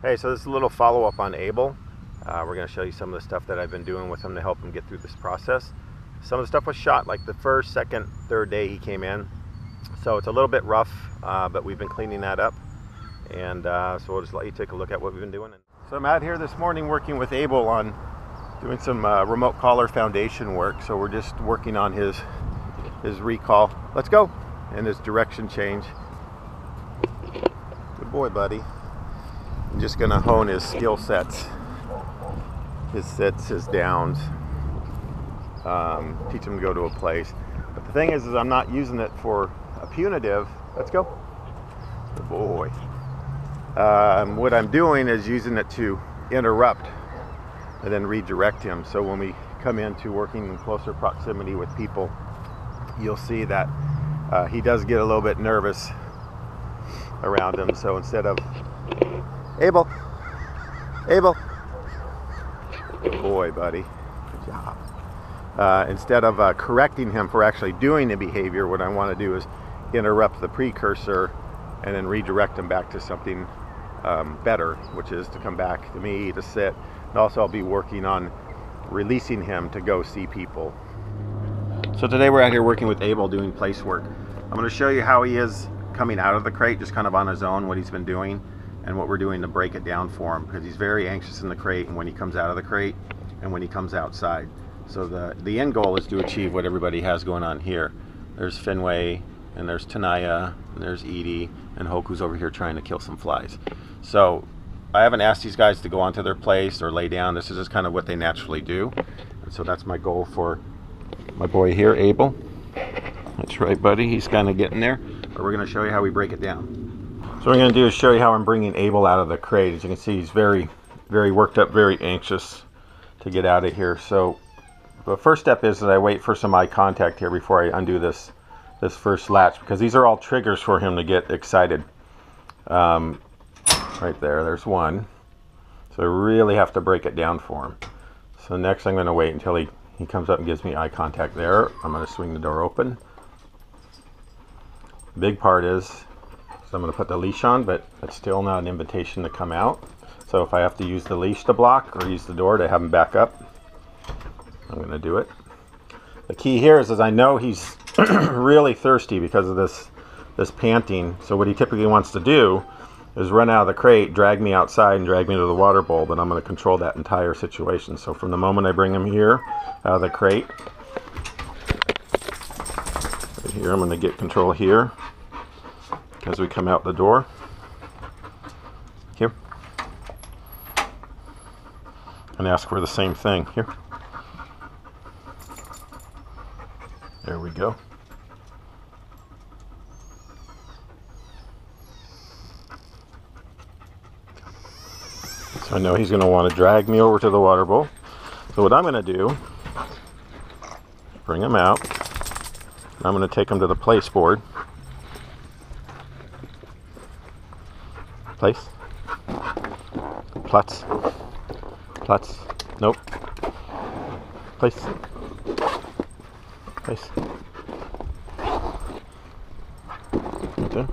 Hey, so this is a little follow-up on Able. Uh, we're going to show you some of the stuff that I've been doing with him to help him get through this process. Some of the stuff was shot like the first, second, third day he came in. So it's a little bit rough, uh, but we've been cleaning that up. And uh, so we'll just let you take a look at what we've been doing. So I'm out here this morning working with Able on doing some uh, remote collar foundation work. So we're just working on his his recall. Let's go. And his direction change. Good boy, buddy. I'm just going to hone his skill sets, his sits, his downs, um, teach him to go to a place. But the thing is, is I'm not using it for a punitive. Let's go. Good boy. Um, what I'm doing is using it to interrupt and then redirect him. So when we come into working in closer proximity with people, you'll see that uh, he does get a little bit nervous around him. So instead of Able, Able, good boy, buddy, good job. Uh, instead of uh, correcting him for actually doing the behavior, what I want to do is interrupt the precursor and then redirect him back to something um, better, which is to come back to me to sit. And also, I'll be working on releasing him to go see people. So today we're out here working with Able doing place work. I'm going to show you how he is coming out of the crate, just kind of on his own, what he's been doing, and what we're doing to break it down for him, because he's very anxious in the crate and when he comes out of the crate and when he comes outside. So the, the end goal is to achieve what everybody has going on here. There's Finway, and there's Tanaya, and there's Edie, and Hoku's over here trying to kill some flies. So I haven't asked these guys to go onto their place or lay down. This is just kind of what they naturally do. And so that's my goal for my boy here, Able. That's right, buddy. He's kind of getting there. But we're going to show you how we break it down. So what we're going to do is show you how I'm bringing Able out of the crate. As you can see, he's very, very worked up, very anxious to get out of here. So the first step is that I wait for some eye contact here before I undo this this first latch because these are all triggers for him to get excited. Um, right there, there's one. So I really have to break it down for him. So next I'm going to wait until he he comes up and gives me eye contact there. I'm going to swing the door open. Big part is, so I'm going to put the leash on, but it's still not an invitation to come out. So if I have to use the leash to block or use the door to have him back up, I'm going to do it. The key here is, is I know he's really thirsty because of this this panting. So what he typically wants to do is run out of the crate, drag me outside, and drag me to the water bowl, but I'm going to control that entire situation. So from the moment I bring him here, out of the crate, right here, I'm going to get control here as we come out the door. Here. And ask for the same thing. Here. There we go. So I know he's going to want to drag me over to the water bowl. So what I'm going to do, bring him out. I'm going to take him to the place board. Place. Platz. Platz. Nope. Place. Place. Okay.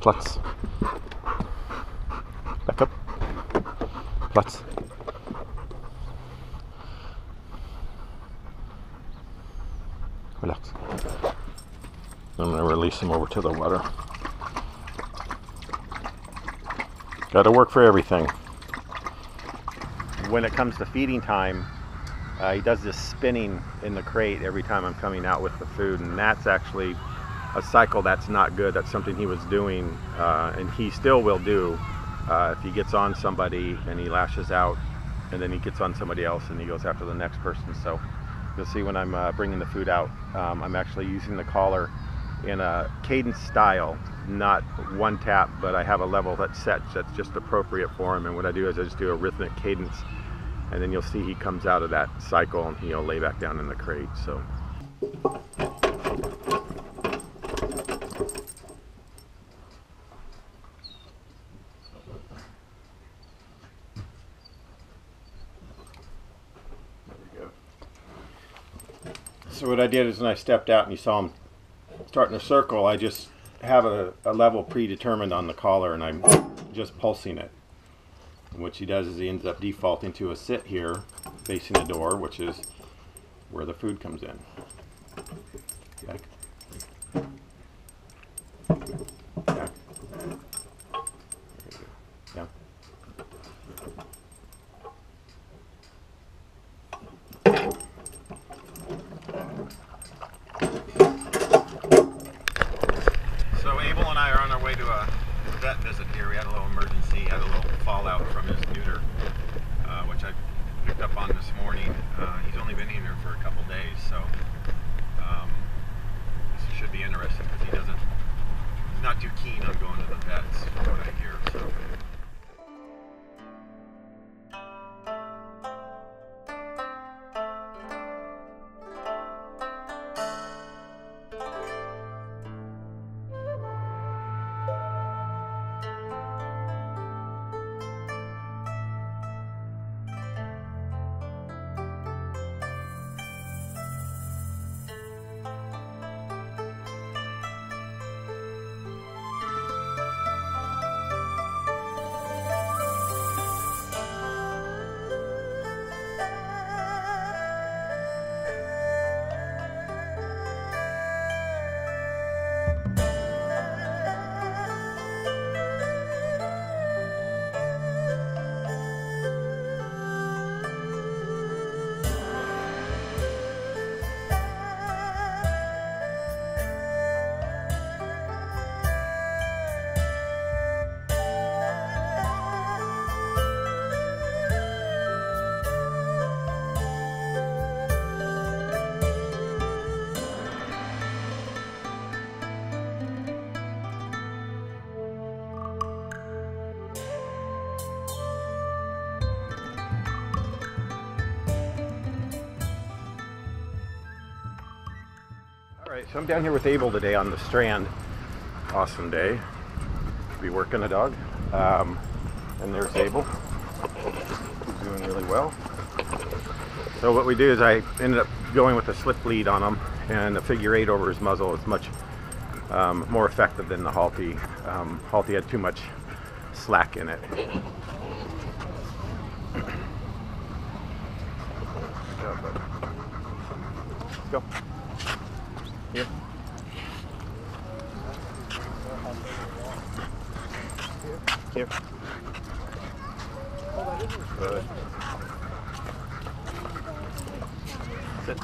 Platz. Back up. Platz. Relax. I'm going to release him over to the water. Got to work for everything. When it comes to feeding time, uh, he does this spinning in the crate every time I'm coming out with the food, and that's actually a cycle that's not good. That's something he was doing, uh, and he still will do uh, if he gets on somebody and he lashes out, and then he gets on somebody else and he goes after the next person. So you'll see when I'm uh, bringing the food out, um, I'm actually using the collar in a cadence style, not one tap, but I have a level that's set that's just appropriate for him. And what I do is I just do a rhythmic cadence, and then you'll see he comes out of that cycle and he'll lay back down in the crate. So. So what I did is when I stepped out and you saw him starting to circle, I just have a, a level predetermined on the collar and I'm just pulsing it. And what she does is he ends up defaulting to a sit here, facing the door, which is where the food comes in. Back. Back. So Able and I are on our way to a vet visit here. We had a little emergency, had a little fallout from his neuter, uh, which I picked up on this morning. Uh, he's only been in here for a couple All right, so I'm down here with Able today on the Strand. Awesome day. Be working a dog. Um, and there's Able. He's doing really well. So what we do is I ended up going with a slip lead on him and a figure eight over his muzzle is much um, more effective than the Halti. Um, Halti had too much slack in it. Let's go. Here. Here. Good. Sit.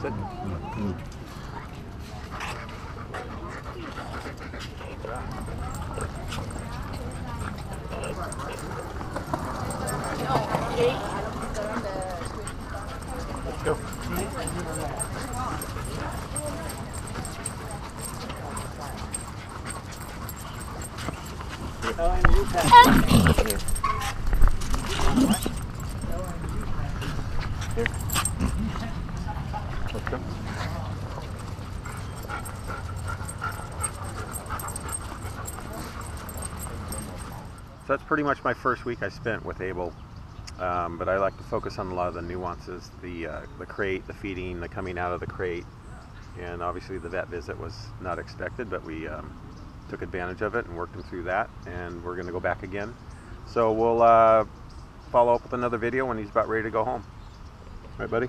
Sit. Let's go. Let's go. So that's pretty much my first week I spent with Able. Um, but I like to focus on a lot of the nuances, the uh, the crate, the feeding, the coming out of the crate, and obviously the vet visit was not expected, but we um, took advantage of it and worked him through that, and we're going to go back again. So we'll uh, follow up with another video when he's about ready to go home. Right, buddy?